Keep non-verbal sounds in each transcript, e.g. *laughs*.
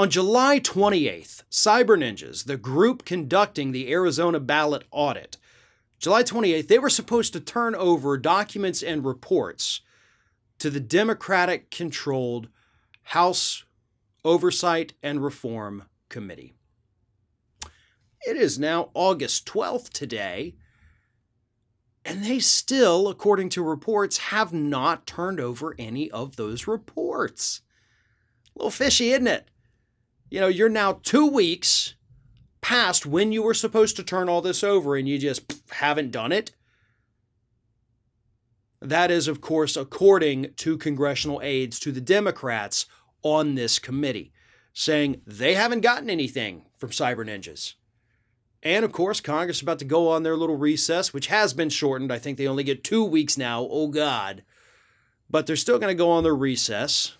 On July 28th, Cyber Ninjas, the group conducting the Arizona ballot audit, July 28th, they were supposed to turn over documents and reports to the Democratic controlled House Oversight and Reform Committee. It is now August 12th today, and they still, according to reports, have not turned over any of those reports. A little fishy, isn't it? You know, you're now two weeks past when you were supposed to turn all this over and you just haven't done it. That is, of course, according to congressional aides to the Democrats on this committee, saying they haven't gotten anything from Cyber Ninjas. And of course, Congress is about to go on their little recess, which has been shortened. I think they only get two weeks now. Oh, God. But they're still going to go on their recess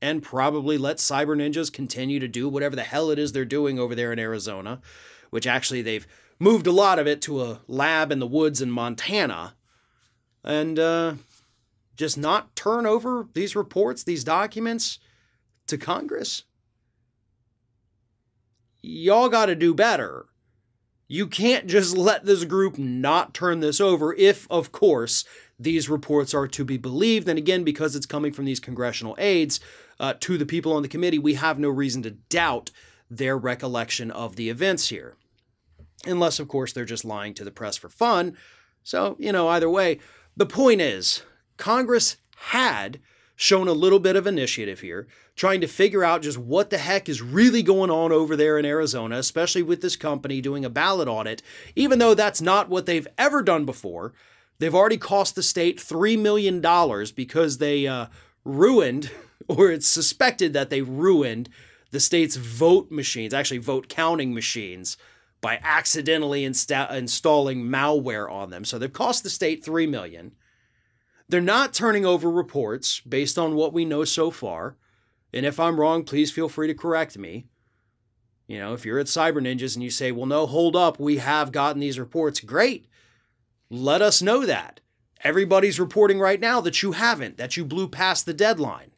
and probably let Cyber Ninjas continue to do whatever the hell it is they're doing over there in Arizona, which actually they've moved a lot of it to a lab in the woods in Montana. And uh, just not turn over these reports, these documents to Congress. Y'all got to do better. You can't just let this group not turn this over if, of course, these reports are to be believed. And again, because it's coming from these congressional aides uh, to the people on the committee, we have no reason to doubt their recollection of the events here. Unless, of course, they're just lying to the press for fun. So, you know, either way, the point is Congress had shown a little bit of initiative here, trying to figure out just what the heck is really going on over there in Arizona, especially with this company doing a ballot audit, even though that's not what they've ever done before. They've already cost the state $3 million because they uh, ruined, *laughs* or it's suspected that they ruined, the state's vote machines, actually vote counting machines, by accidentally insta- installing malware on them. So they've cost the state 3 million. They're not turning over reports based on what we know so far. And if I'm wrong, please feel free to correct me. You know, if you're at Cyber Ninjas and you say, well, no, hold up, we have gotten these reports, great. Let us know that. Everybody's reporting right now that you haven't, that you blew past the deadline.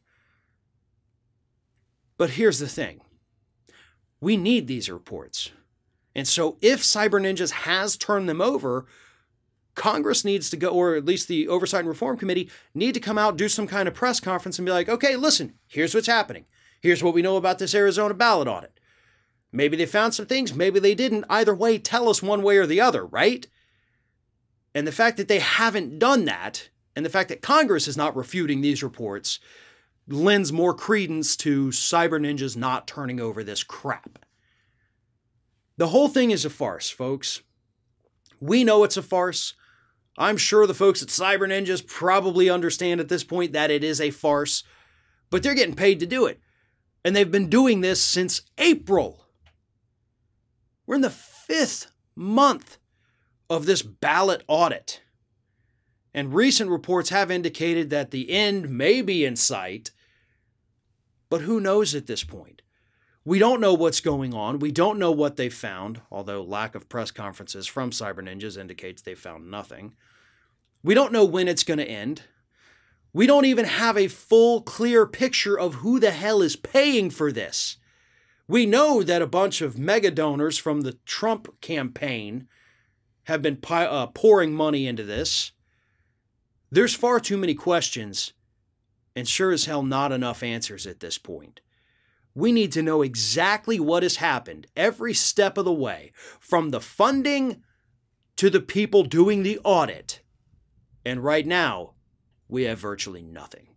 But here's the thing we need these reports. And so if Cyber Ninjas has turned them over, Congress needs to go, or at least the Oversight and Reform Committee, need to come out, do some kind of press conference, and be like, okay, listen, here's what's happening. Here's what we know about this Arizona ballot audit. Maybe they found some things, maybe they didn't. Either way, tell us one way or the other, right? And the fact that they haven't done that, and the fact that Congress is not refuting these reports, lends more credence to cyber ninjas not turning over this crap. The whole thing is a farce, folks. We know it's a farce. I'm sure the folks at Cyber Ninjas probably understand at this point that it is a farce, but they're getting paid to do it. And they've been doing this since April. We're in the fifth month of this ballot audit. And recent reports have indicated that the end may be in sight, but who knows at this point? We don't know what's going on. We don't know what they found, although lack of press conferences from Cyber Ninjas indicates they found nothing. We don't know when it's going to end. We don't even have a full, clear picture of who the hell is paying for this. We know that a bunch of mega donors from the Trump campaign have been uh, pouring money into this. There's far too many questions, and sure as hell not enough answers at this point. We need to know exactly what has happened every step of the way, from the funding to the people doing the audit. And right now, we have virtually nothing.